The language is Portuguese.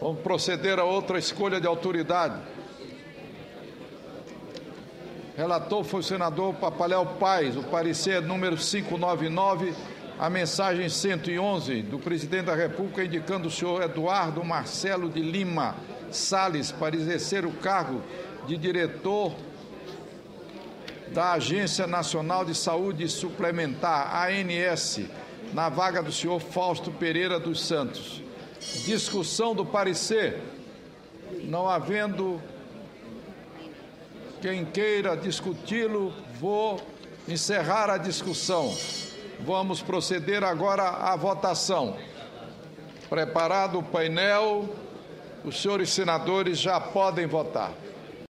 Vamos proceder a outra escolha de autoridade. Relator foi o senador Papaléu Paz. O parecer número 599, a mensagem 111 do presidente da República indicando o senhor Eduardo Marcelo de Lima Sales para exercer o cargo de diretor da Agência Nacional de Saúde Suplementar, ANS, na vaga do senhor Fausto Pereira dos Santos. Discussão do parecer. Não havendo quem queira discuti-lo, vou encerrar a discussão. Vamos proceder agora à votação. Preparado o painel, os senhores senadores já podem votar.